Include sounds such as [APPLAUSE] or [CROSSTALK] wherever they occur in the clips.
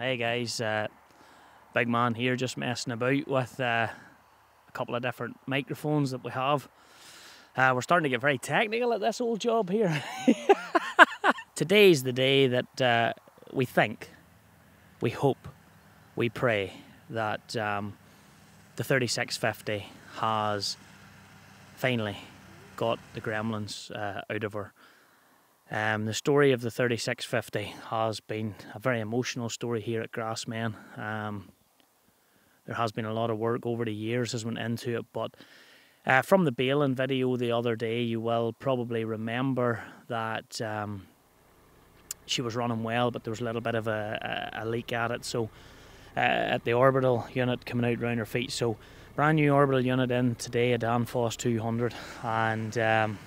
Hey guys, uh, big man here just messing about with uh, a couple of different microphones that we have. Uh, we're starting to get very technical at this old job here. [LAUGHS] Today's the day that uh, we think, we hope, we pray that um, the 3650 has finally got the gremlins uh, out of her um, the story of the 3650 has been a very emotional story here at Grassmen. Um, there has been a lot of work over the years has went into it, but uh, from the baling video the other day, you will probably remember that um, she was running well, but there was a little bit of a, a, a leak at it. So uh, at the orbital unit coming out around her feet. So brand new orbital unit in today, a Danfoss 200, and um,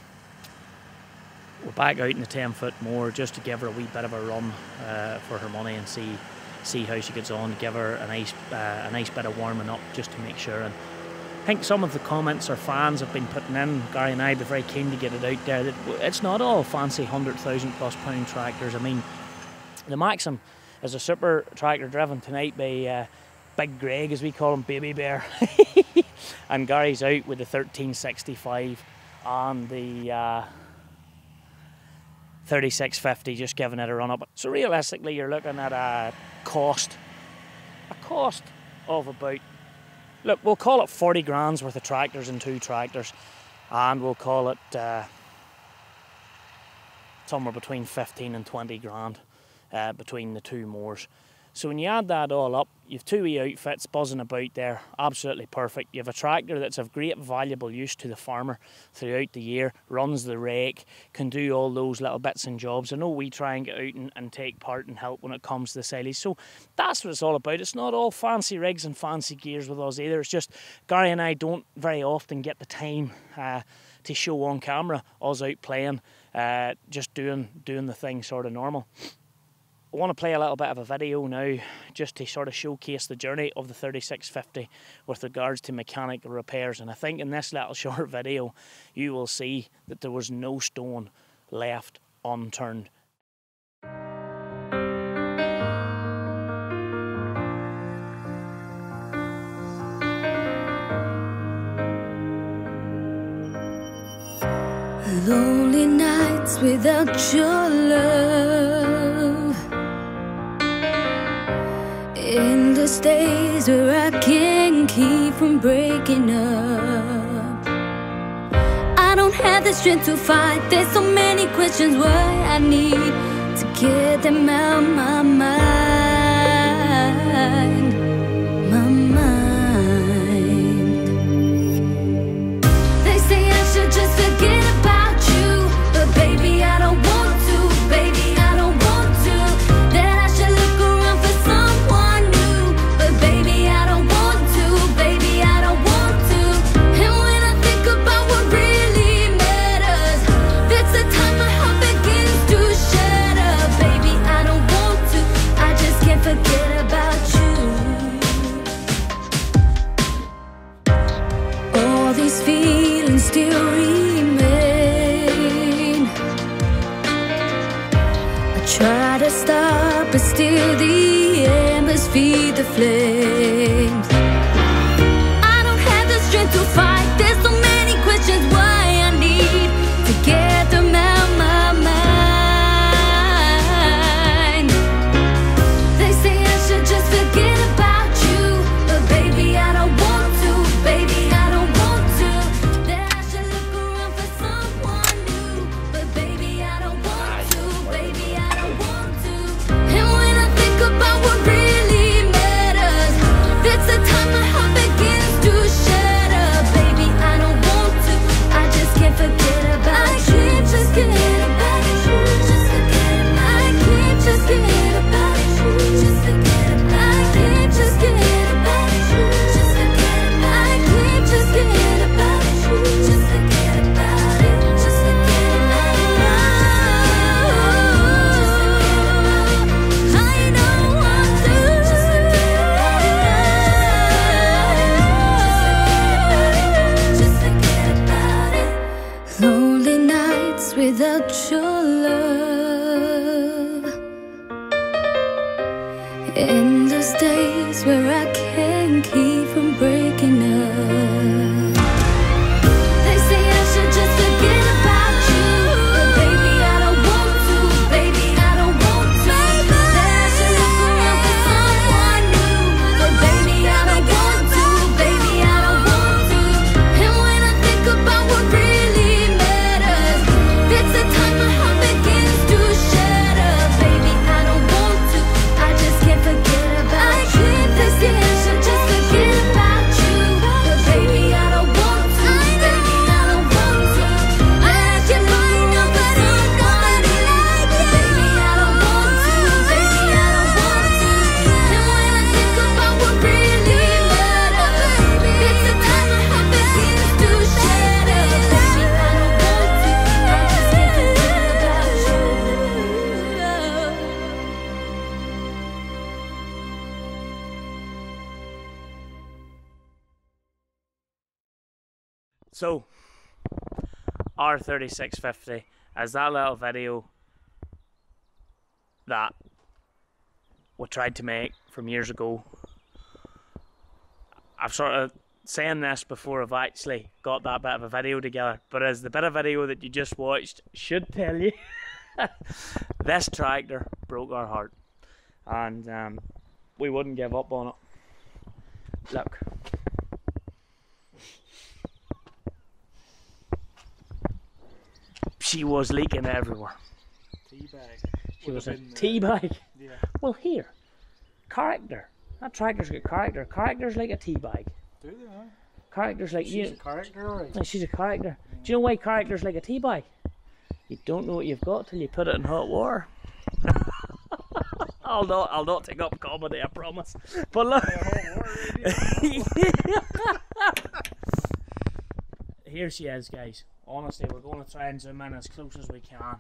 we're back out in the 10 foot more just to give her a wee bit of a run uh, for her money and see see how she gets on. Give her a nice uh, a nice bit of warming up just to make sure. And I think some of the comments our fans have been putting in. Gary and I be very keen to get it out there. That it's not all fancy hundred thousand plus pound tractors. I mean, the Maxxum is a super tractor driven tonight by. Uh, Big Greg, as we call him, Baby Bear, [LAUGHS] and Gary's out with the 1365 and the uh, 3650 just giving it a run up. So realistically you're looking at a cost, a cost of about, look we'll call it 40 grand's worth of tractors and two tractors and we'll call it uh, somewhere between 15 and 20 grand uh, between the two mowers. So when you add that all up, you've two wee outfits buzzing about there, absolutely perfect. You have a tractor that's of great valuable use to the farmer throughout the year, runs the rake, can do all those little bits and jobs. I know we try and get out and, and take part and help when it comes to the silage. So that's what it's all about. It's not all fancy rigs and fancy gears with us either. It's just Gary and I don't very often get the time uh, to show on camera us out playing, uh, just doing doing the thing sort of normal. I want to play a little bit of a video now just to sort of showcase the journey of the 3650 with regards to mechanical repairs and I think in this little [LAUGHS] short video you will see that there was no stone left unturned. Lonely nights without your love days where I can't keep from breaking up. I don't have the strength to fight. There's so many questions why I need to get them out my mind. But still the embers feed the flames. In those days where I can't keep So, R3650 as that little video that we tried to make from years ago. I've sort of saying this before I've actually got that bit of a video together, but as the bit of video that you just watched should tell you, [LAUGHS] this tractor broke our heart, and um, we wouldn't give up on it. Look. She was leaking everywhere. Teabag. She was a have been the- tea bag. Yeah. Well, here, character. That tractor's got character. Character's like a tea bag. Do they? Huh? Character's like She's you. a character, alright. No, she's a character. Do mm. you know why character's like a tea bag? You don't know what you've got till you put it in hot water. [LAUGHS] I'll not. I'll not take up comedy. I promise. But look. [LAUGHS] Here she is, guys. Honestly, we're going to try and zoom in as close as we can.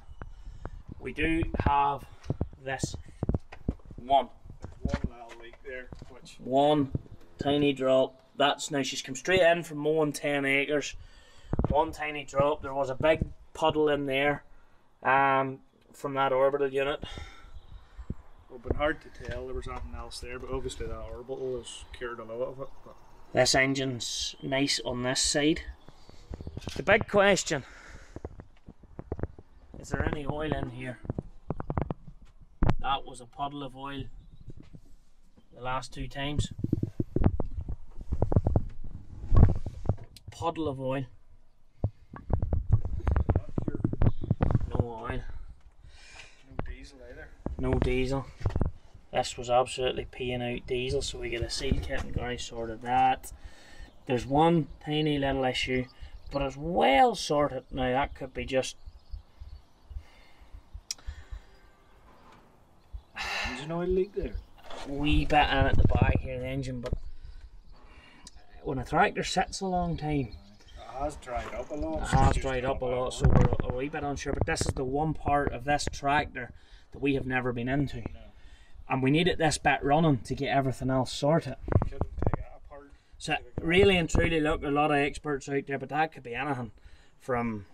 We do have this one, One little leak there, which one tiny drop. That's now she's come straight in from mowing 10 acres. One tiny drop. There was a big puddle in there um, from that orbital unit. would have been hard to tell there was anything else there, but obviously that orbital has cured a lot of it. But This engine's nice on this side. The big question is there any oil in here? That was a puddle of oil the last two times. Puddle of oil, no oil, No diesel either. no diesel. This was absolutely peeing out diesel, so we get a seal kit and Gary sorted that. There's one tiny little issue, but it's well sorted. Now that could be just Engine oil leak there. wee bit in at the back here the engine, but when a tractor sits a long time, It has dried up a lot. it so has dried up a lot, so we're a wee bit unsure. But this is the one part of this tractor that we have never been into, and we needed this bit running to get everything else sorted. Couldn't take it apart. So really and truly, look, a lot of experts out there, but that could be anything from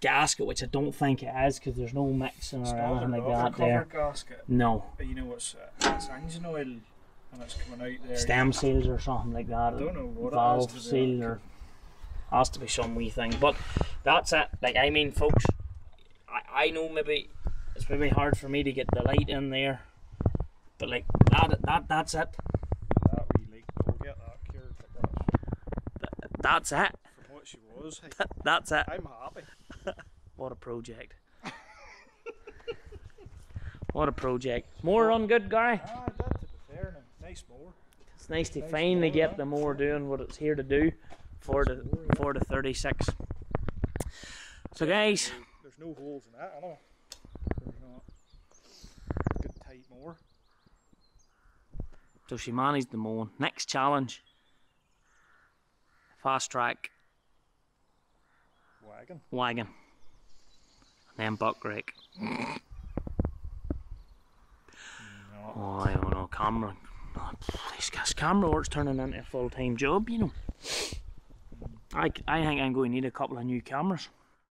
gasket, which I don't think it is, because there's no mixing It's or anything like that there. gasket. No, But you know it's, uh, it's engine oil and it's coming out there. stem seals or something like that. I don't know what it valve is to be seal or has to be some wee thing. But that's it. Like I mean, folks, I, I know maybe it's maybe hard for me to get the light in there, but like that that that's it. That wee leak, we'll get that cured. But that's it. from what she was. hey, That's it. I'm happy. [LAUGHS] What a project. what a project. More on good, guy. Ah, that to be fair. Nice more. It's nice to Nice finally mower, get huh? the mower doing what it's here to do for the for the 36. So guys, There's no holes in that, I know. There's not. Good tight more. So she managed the mowing. Next challenge. Fast track Wagon. wagon. And then buck rake. Oh, I don't know, camera. Oh, this guy's camera work's turning into a full time job, you know. I, I think I'm going to need a couple of new cameras.